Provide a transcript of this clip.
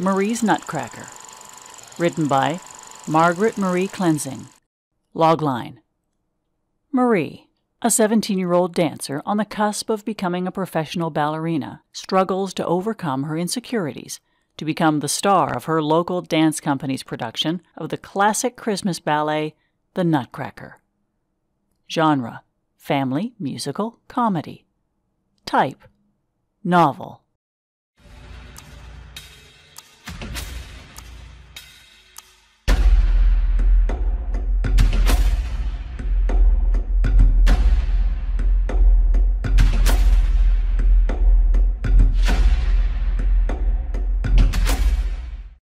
Marie's Nutcracker. Written by Margaret Marie Klenzing. Logline Marie, a 17 year old dancer on the cusp of becoming a professional ballerina, struggles to overcome her insecurities to become the star of her local dance company's production of the classic Christmas ballet, The Nutcracker. Genre Family, Musical, Comedy. Type Novel.